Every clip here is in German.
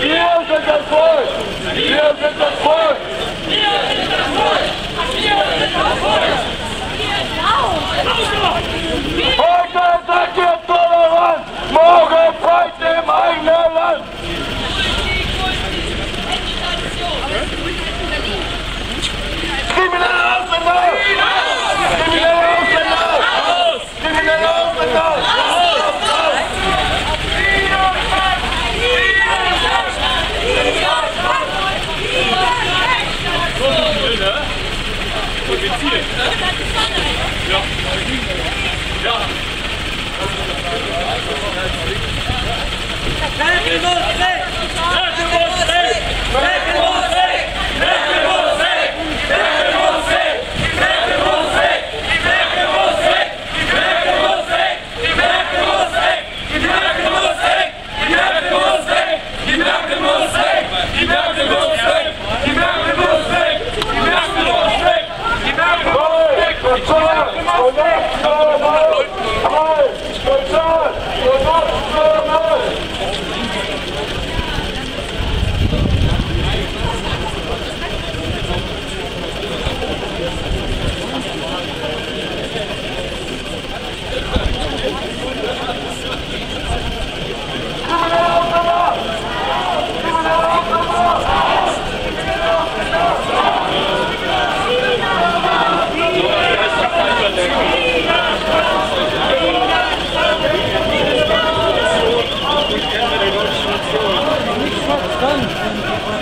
Deus é Deus, Deus é Deus. done.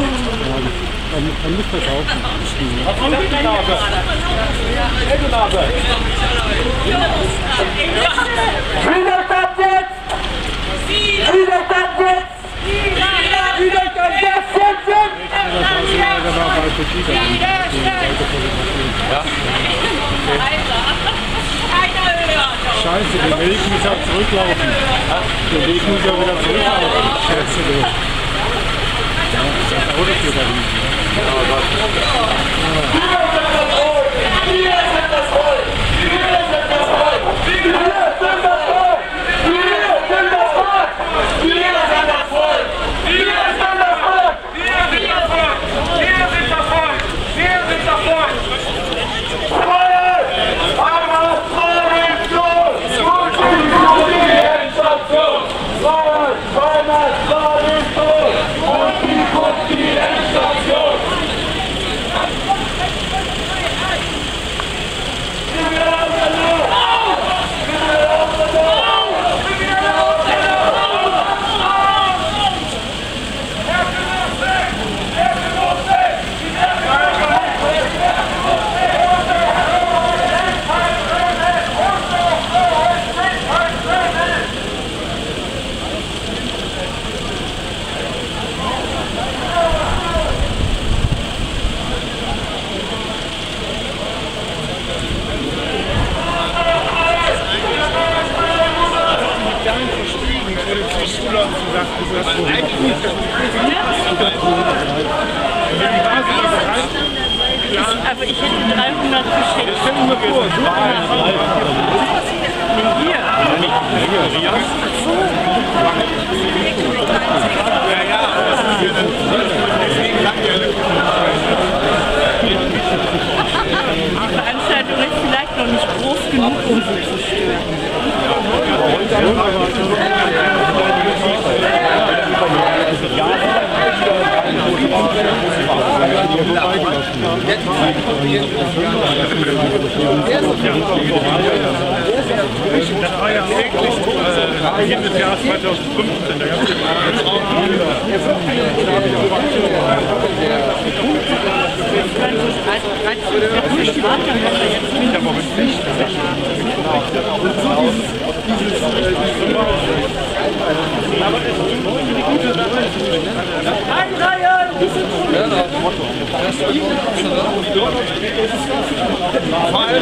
Man, man muss verkaufen. Was kommt mit die Nase? Hey, du Nase! Widerstand jetzt! Widerstand jetzt! Widerstand jetzt! Ja. Scheiße, der Weg muss ja zurücklaufen. Der Weg muss ja wieder zurücklaufen. Schätze du. Por aqui, Davi. Não, agora.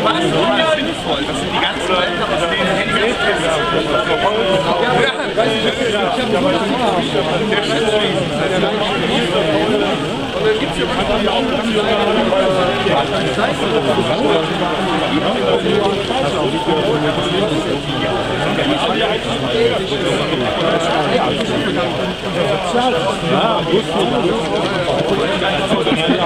was ist das sinnvoll? Das sind die ganzen Leute, aus denen Handys Der Schützling. Und dann gibt es ja manchmal auch Scheiße. Ja,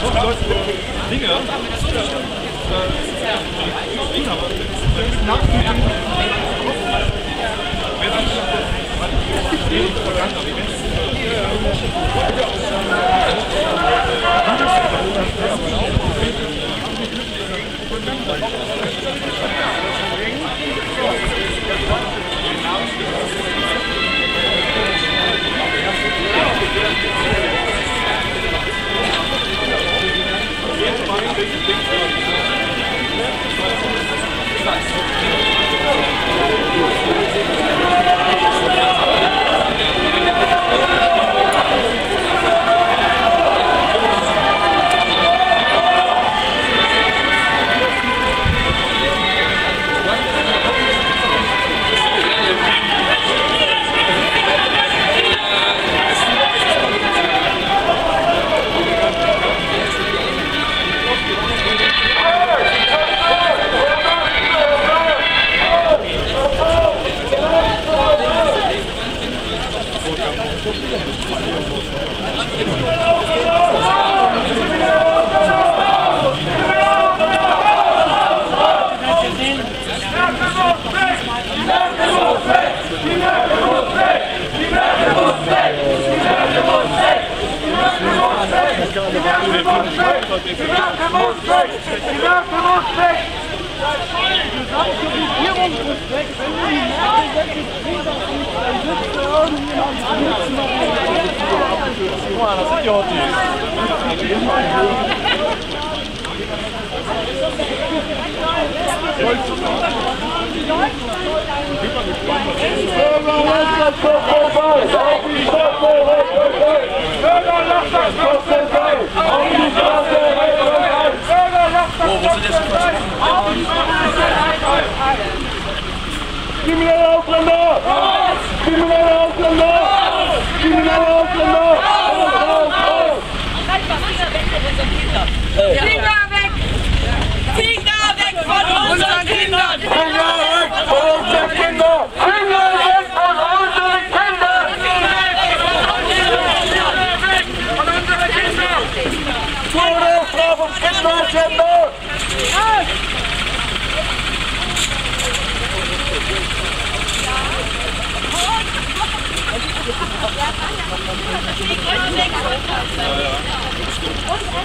Dinge.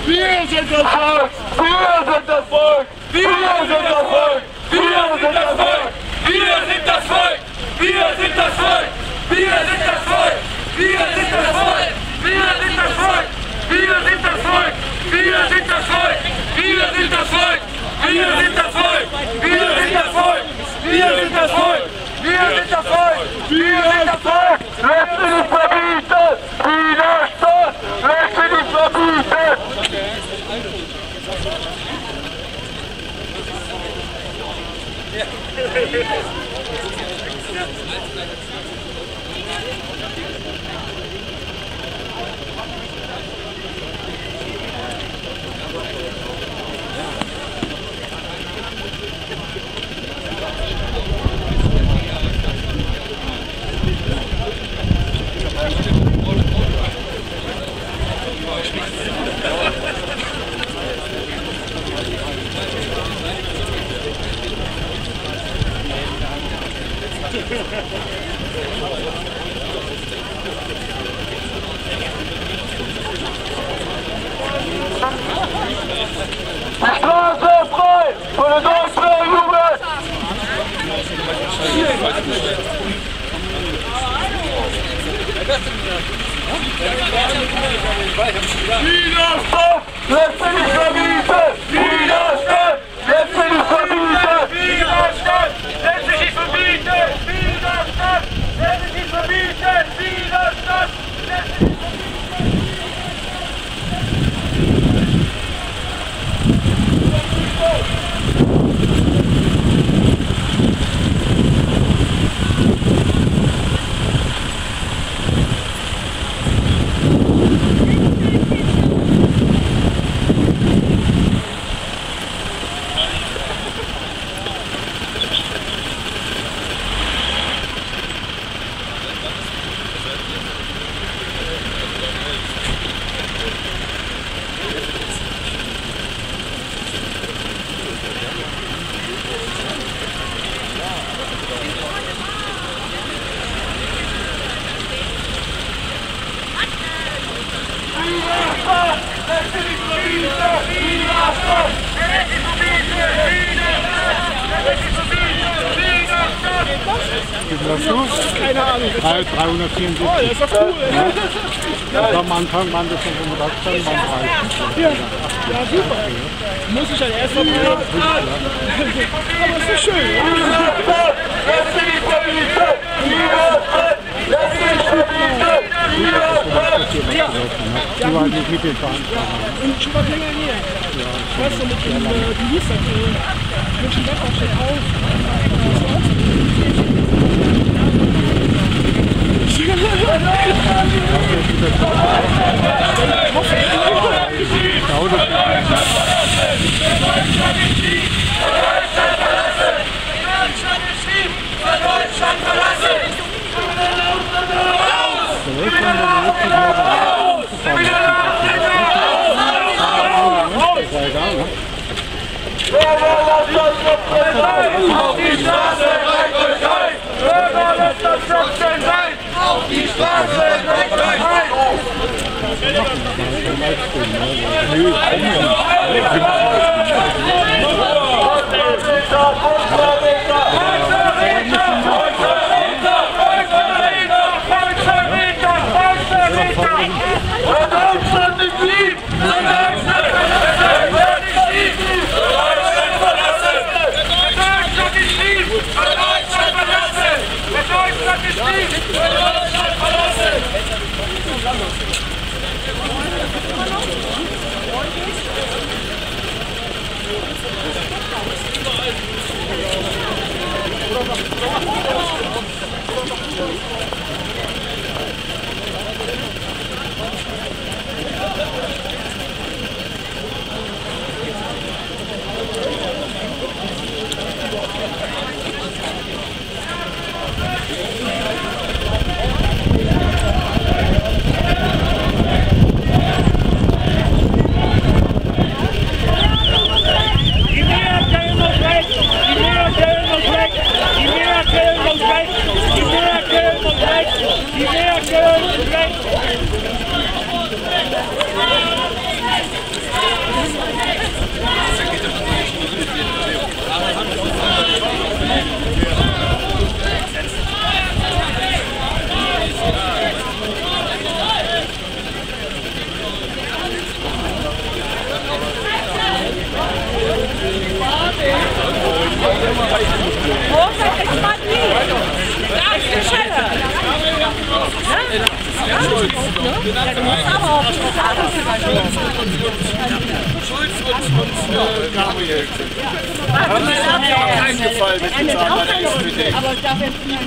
Wir sind das Volk! Wir sind das Volk! Wir sind das Volk! Wir sind das Volk! Wir sind das Volk! Wir sind das Volk! Wir sind das Volk! Wir sind das Volk! Wir sind das Volk! Wir sind das Volk! Wir sind das Volk! Wir sind das Volk! Wir sind das Volk! Wir sind das Volk! Wir sind das Volk! Wir sind das Volk! Wir sind das Volk! Ja. Thank you. Die Straße frei für die deutsche Jugend! Widerstand lässt sich verbieten! 374. Oh, das ist doch cool. Ja. Am Anfang waren das 518, waren 30. Ja, ja super. Muss ich dann erst mal probieren. Aber es ist schön. Widerstand! Du halt nicht mit den Veranstaltungen. Und schon was länger her. Ich weiß noch mit dem, äh, wie hieß das? Äh, Mönchengladbach steht auf. Deutschland verlassen! Auf die Straße, reicht euch ein! Bürger, lasst das Schöpfen sein! Auf die Straße, reicht euch ein! Deutschland nicht lieb! Kein Gefallen mit dem Samen, der ist mit dem. Aber ich darf jetzt nicht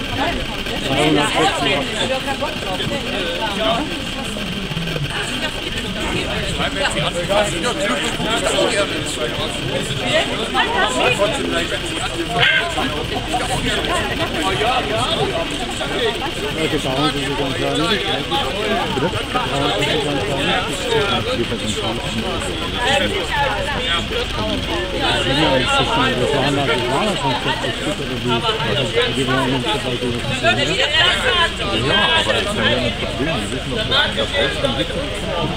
Leute bauen sie so ganz klar nicht. Bitte? Bauen sie so ganz klar nicht. Das waren das waren das schon 40 Stück oder die wollen uns dabei so Ja, aber das ist ja ein Problem. Wir wissen doch, dass das und sind,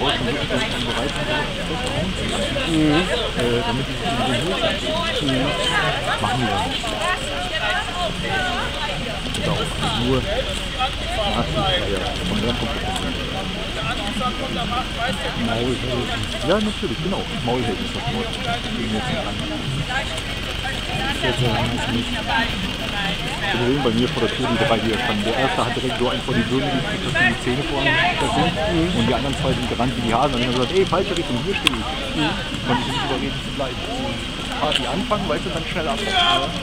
äh, damit die Hof machen wir nicht. da auch nur von der Maulhelden. Ja, natürlich, genau. Maulhelden ist das Wort. Jetzt nicht Gesehen bei mir vor der Tür die drei hier standen. Der erste hat direkt so einen vor die Birne gekriegt, dass die Zähne vorne sind. Und die anderen zwei sind gerannt wie die Hasen. Und dann haben gesagt, ey, falsche Richtung, hier stehe ich. Konnte ich nicht überreden zu bleiben. Party anfangen, weißt du, dann schnell ab. Ja. Und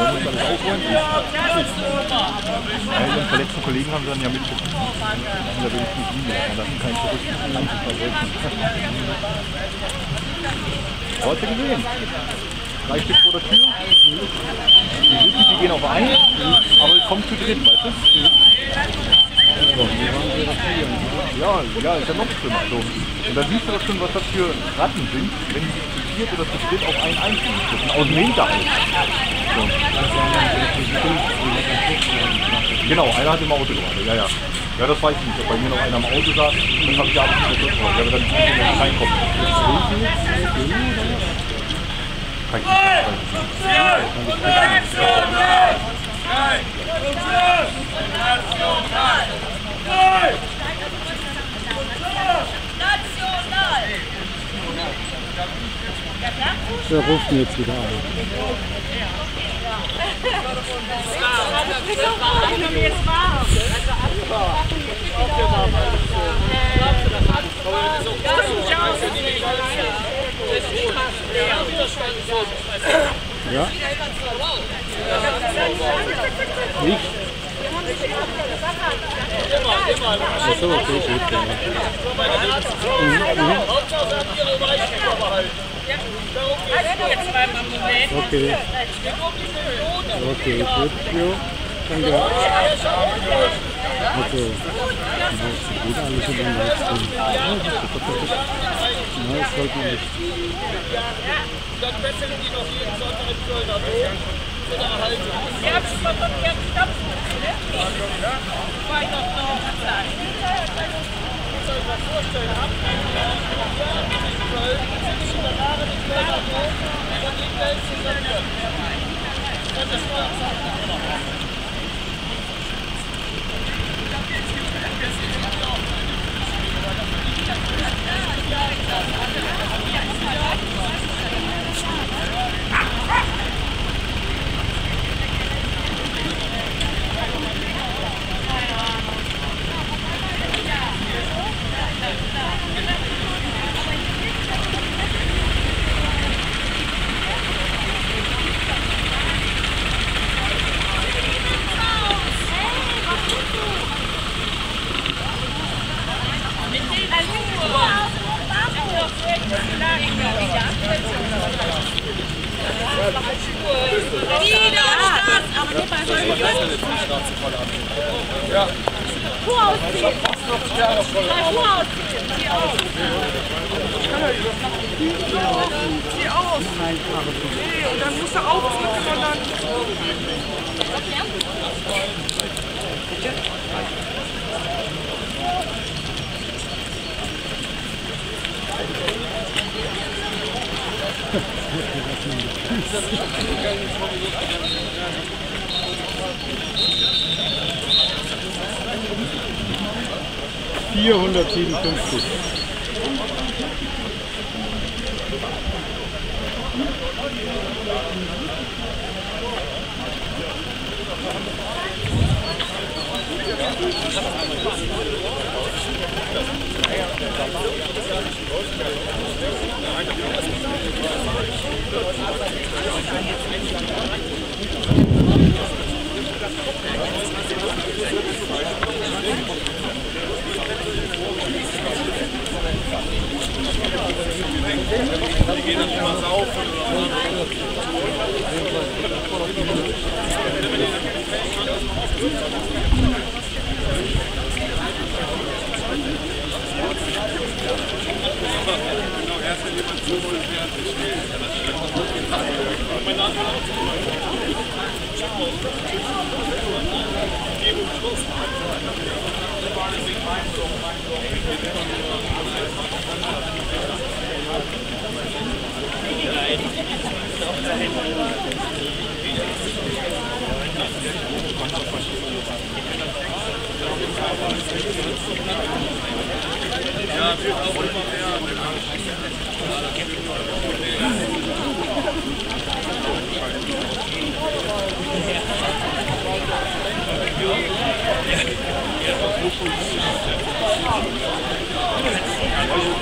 dann muss alles aufholen. Ja, verletzten Kollegen haben sie dann ja mitbekommen. Da will ich nicht liegen. Da lassen keinen eigentlich vergessen. Aber hast du gesehen? Drei Stück vor der Tür. Die wissen, die gehen auf einen, aber es kommt zu dritt, weißt du? Ja, ja, ist ja noch schlimmer. So. Und dann siehst du doch schon, was das für Ratten sind, wenn die zu viert oder zu dritt auf einen einziehen. Das sind aus dem Hinterhalt. So. Genau, einer hat im Auto gerade, ja, ja. Ja, das weiß ich nicht, ob bei mir noch einer im Auto saß, das habe ich aber nicht mehr Ja, aber dann muss ich nicht reinkommen. Kann ich nicht, weiß ich nicht. Wer ruft denn jetzt wieder an? Ja? Nicht? Achso, okay, gut. Ja. Okay. Okay, gut. Jo, danke. Also, geht alles über den Livestream. Ja, das sollte man nicht. Dann wechseln die noch jeden Sonntag in Köln ab. Für eine Erhaltung. Ja, das war doch der Stapfen, ne? Ich doch noch sagen. soll ich mir vorstellen, haben in Köln, sind die Bananen in Köln am Hof, dann liegt Geld zusammen. Und das war Nee, gehen dann immer saufen oder Genau, erst wenn jemand so will, der sich will, dann ist das noch nicht gemacht. Und mein Name auch zum Beispiel. Ciao was,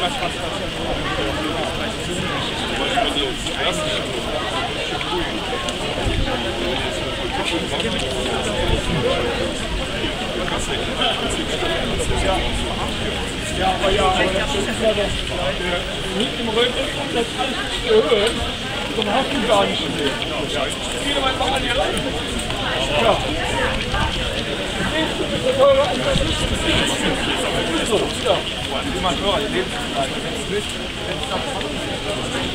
was, was, was, was, was, was, was, ja, aber ja, aber das ist ja das Gleiche. Mit dem Röntgen kommt das alles erhöht, dann hast du gar nicht mehr. Geh doch einfach an die Leitung. Ja. So, ja. Jemand höher, ihr lebt. Wenn es nach vorne geht.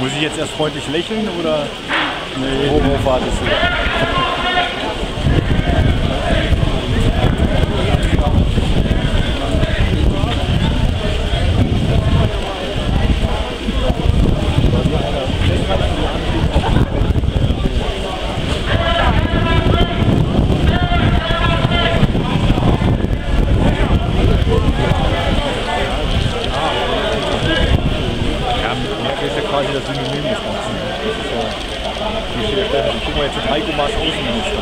Muss ich jetzt erst freundlich lächeln oder nee. worauf wartest du? Ja, Merkel ist ja quasi das Synonym des Ganzen. Das ist ja, hier steht ja ständig, guck mal jetzt den Heiko Maas Außenminister.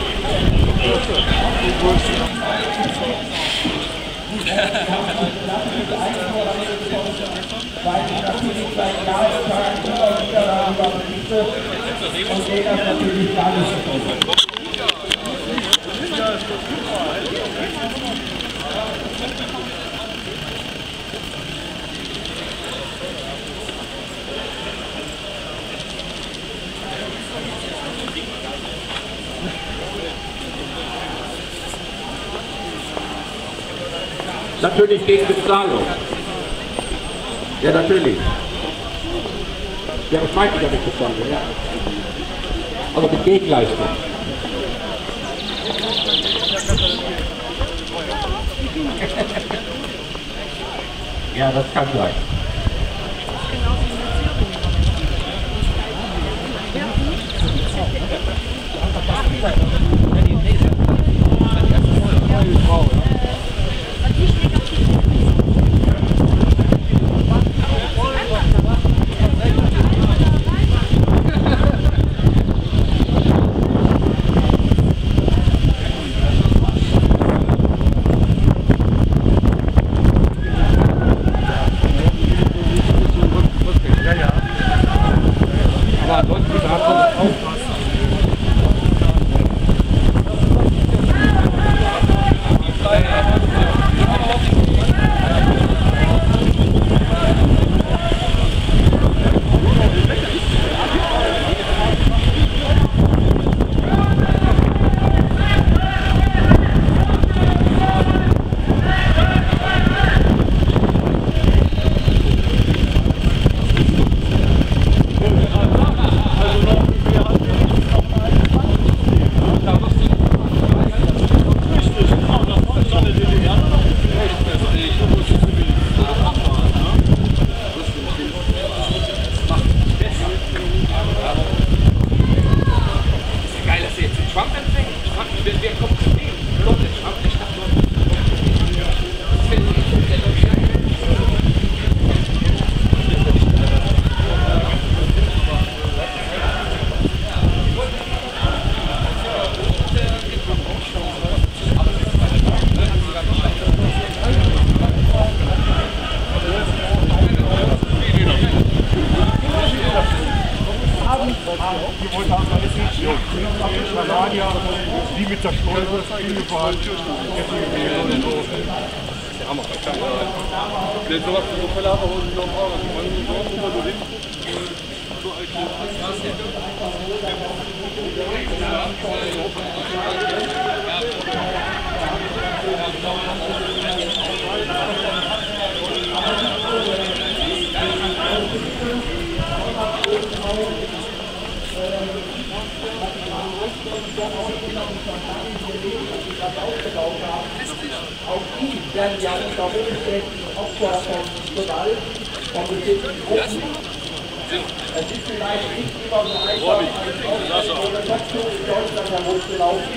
Bezahlung. Ja, natürlich. Ja, das meinte ich ja mit Bezahlung, ja. Aber mit Gegenleistung. ja, das kann sein. Aber zerstreut ist, hingefahren. Wenn sowas so Fälle hat, holen sie noch mal. Man muss so mal so hin. Auch die werden ja unter Umständen Opfer von Gewalt, von bestimmten Gruppen. Es ist vielleicht nicht immer so einfach, als Organisation in Deutschland herumzulaufen.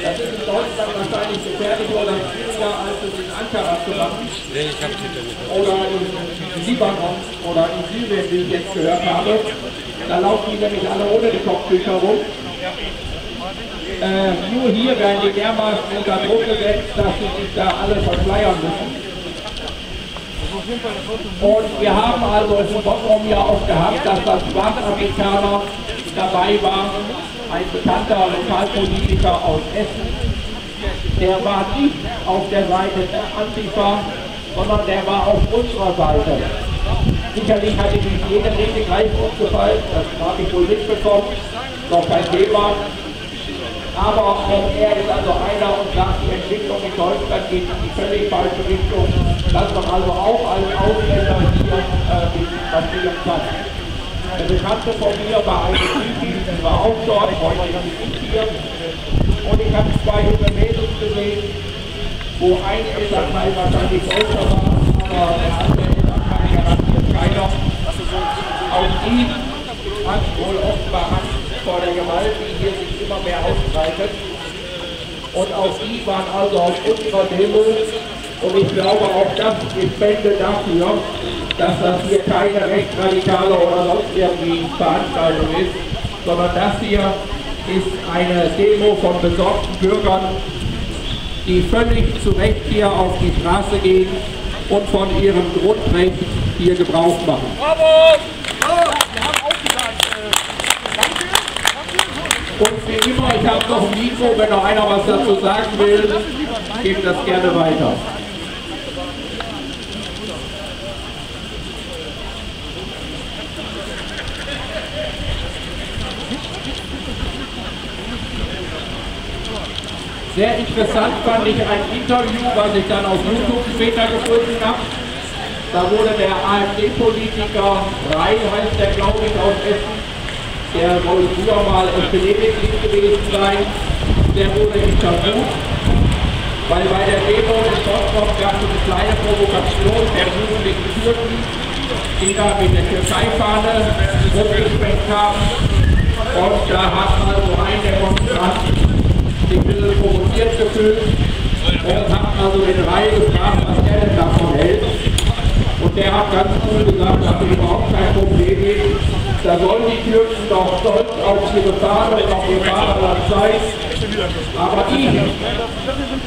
Das ist in Deutschland wahrscheinlich gefährlicher oder schwieriger, als es in Ankara zu machen. Oder in Libanon oder in Syrien, wie ich jetzt gehört habe. Da laufen die nämlich alle ohne die Kopftücher rum. Äh, nur hier werden die dermaßen unter Druck gesetzt, dass sie sich da alle verschleiern müssen. Und wir haben also im Programm ja auch gehabt, dass das Schwarzafrikaner dabei war, ein bekannter Lokalpolitiker aus Essen. Der war nicht auf der Seite der Antifa, sondern der war auf unserer Seite. Sicherlich hat ihm nicht jede Rede gleich aufgefallen, das habe ich wohl mitbekommen, noch kein Thema. Aber auch er ist also einer und sagt, die Entwicklung in Deutschland geht in die völlig falsche Richtung, dass man also auch als Ausländer hier äh, passieren kann. Eine Bekannte von mir war eine Hippie, die war auch dort, heute ist sie hier. Und ich habe zwei junge Mädels gesehen, wo ein Elternteil wahrscheinlich Deutscher war, aber der andere Elternteil garantiert keiner. Auch die hat wohl offenbar Angst vor der Gewalt, die hier sich mehr ausbreitet. Und auch die waren also auf unserer Demo. Und ich glaube, auch das ist Spende dafür, dass das hier keine rechtsradikale oder sonst irgendwie Veranstaltung ist, sondern das hier ist eine Demo von besorgten Bürgern, die völlig zu Recht hier auf die Straße gehen und von ihrem Grundrecht hier Gebrauch machen. Und wie immer, ich habe noch ein Mikro, wenn noch einer was dazu sagen will, gebe das gerne weiter. Sehr interessant fand ich ein Interview, was ich dann auf YouTube später gefunden habe. Da wurde der AfD-Politiker Rhein, heißt der glaube ich, aus Essen, der wohl früher mal SPD-Mitglied gewesen sein, der wurde interviewt, weil bei der Demo in Bottrop gab es eine kleine Provokation der jugendlichen Türken, die da mit der Türkei-Fahne rumgesprengt haben. Und da hat also ein Demonstrant sich ein bisschen provoziert gefühlt und hat also den Reihe gefragt, was er denn davon hält. Der hat ganz cool gesagt, dass es überhaupt kein Problem gibt. Da sollen die Türken doch stolz auf ihre Fahne und auf ihr Vaterland sein. Aber ich,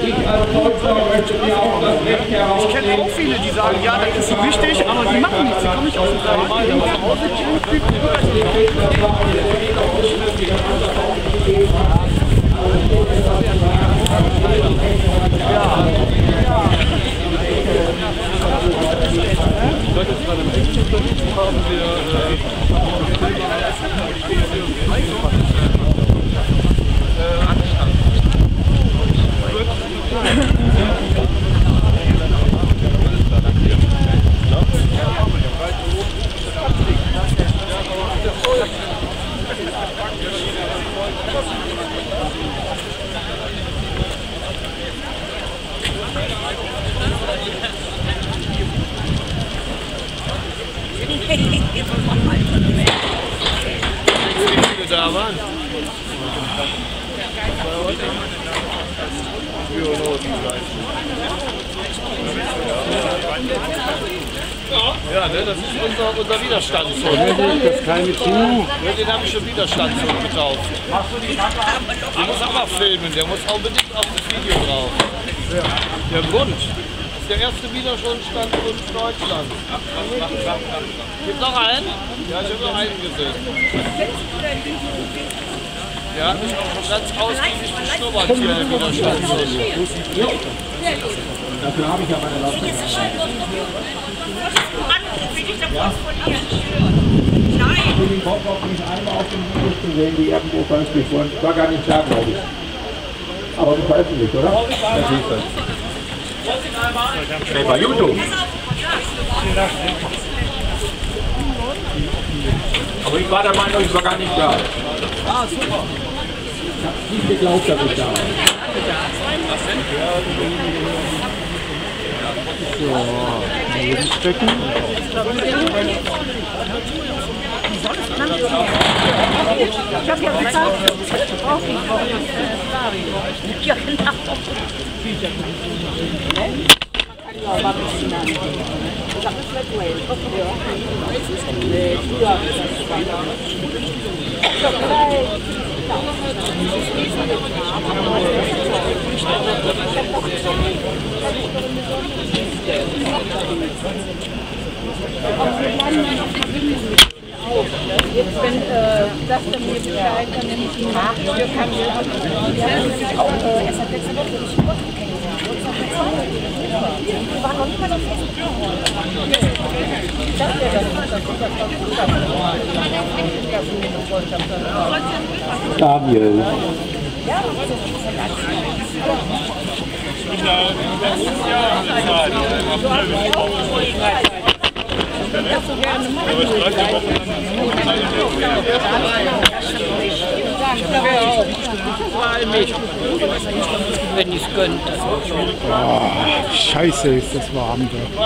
ich als Deutscher möchte mir auch das Recht herausnehmen. Ich kenne auch viele, die sagen, ja, das ist so wichtig, aber die machen nichts. Sie kommen nicht aus dem Land. Die nach Hause da waren. Ja, ne, das ist unser, unser Widerstandshund. Das ist keine Kuh. Ja, den habe ich schon Widerstandshund getauft. Der muss auch mal filmen, der muss unbedingt auf das Video drauf. Der Grund ist der erste Widerstandshund Deutschlands. Gibt noch einen? Ja, ich habe noch einen gesehen. Der hat mich auch ganz ausgiebig beschnuppert hier im Widerstandsfilm. Dafür habe ich ja meine Laufbahn. Ich bin den Bock auch nicht einmal auf Videos zu sehen, die irgendwo wurden. Ich war gar nicht da, glaube ich. Aber du veröffentlicht, oder? Das ist das. Nee, bei YouTube. Aber ich war der Meinung, ich war gar nicht da. Ah, super. Ich habe nicht geglaubt, dass ich da war. Nebenstecken. Ich habe ja gesagt, brauche ich auch das Ja, genau. Jetzt, wenn äh, das dann mir Bescheid, dann nehme ich ihn nach. Wir haben nämlich auch äh, erst seit letzter Woche die Sport kennengelernt. Ist Daniel. wenn ich es könnte. Scheiße, ist das warm da.